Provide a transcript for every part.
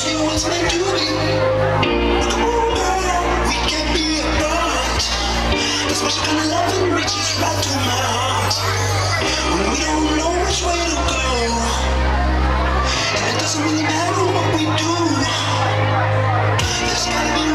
to be. Come on, girl, we can be a bunch. Special kind of reaches right to my heart. When we don't know which way to go, and it doesn't really matter what we do. There's gotta be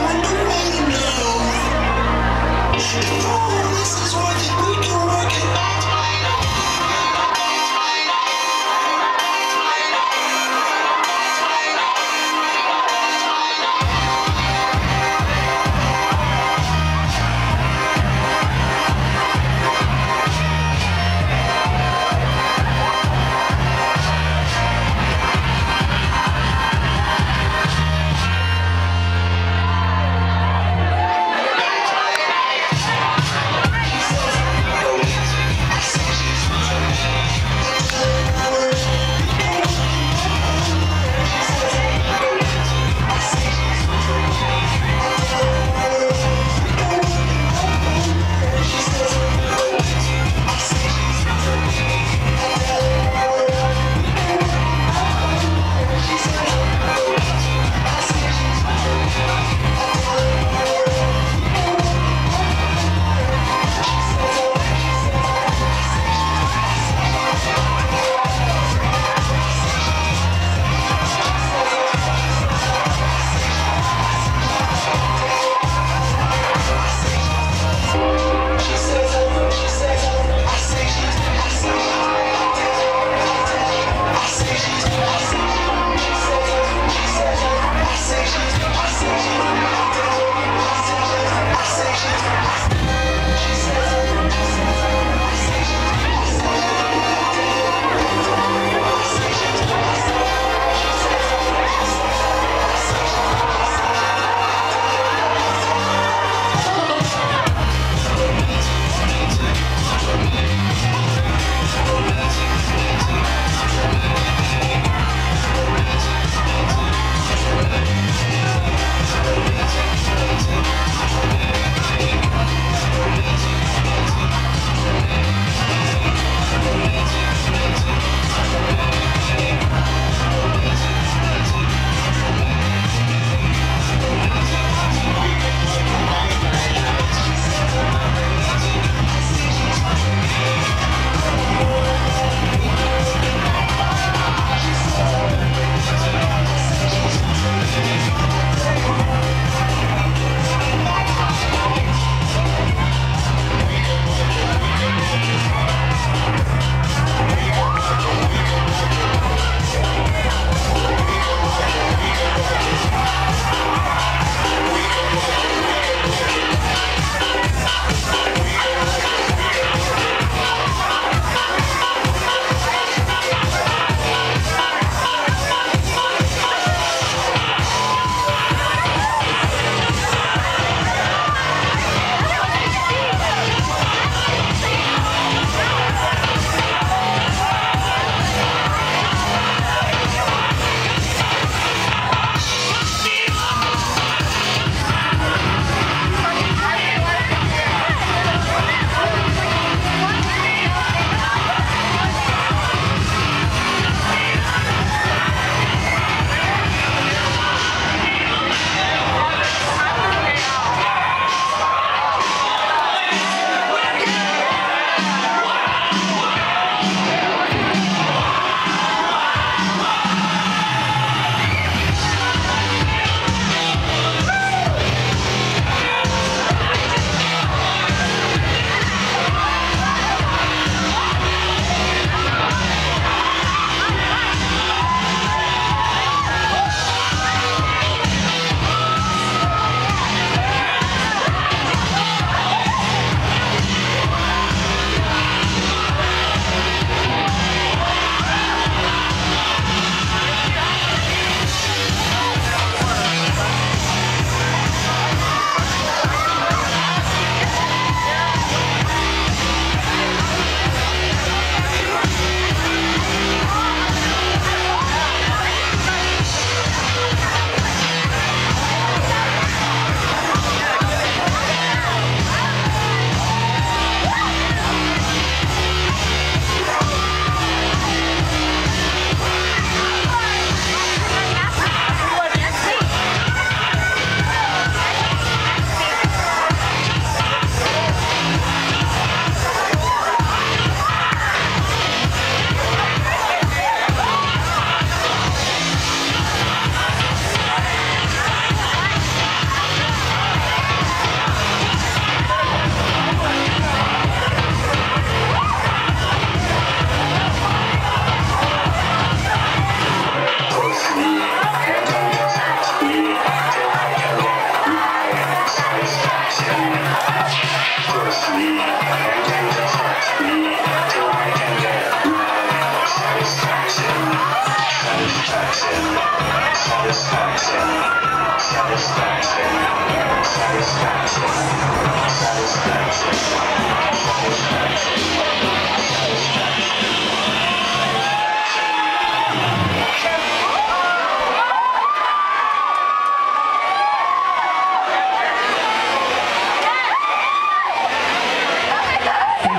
Satisfaction.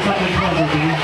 Something clever,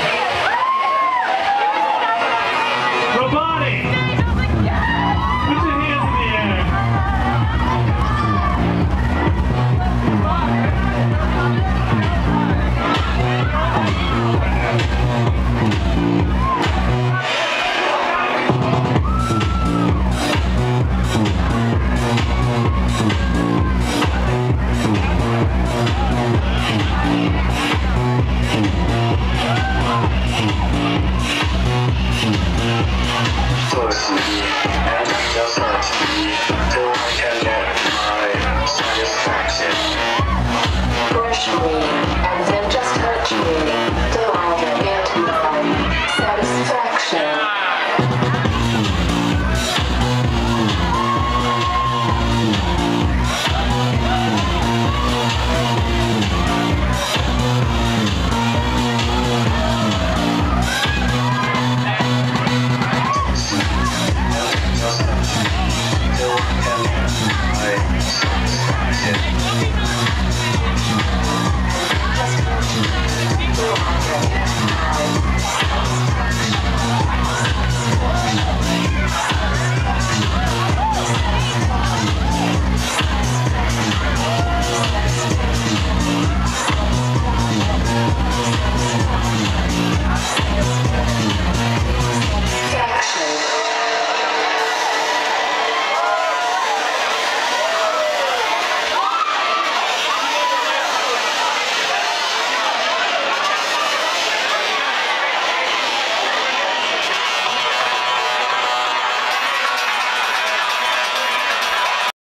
Música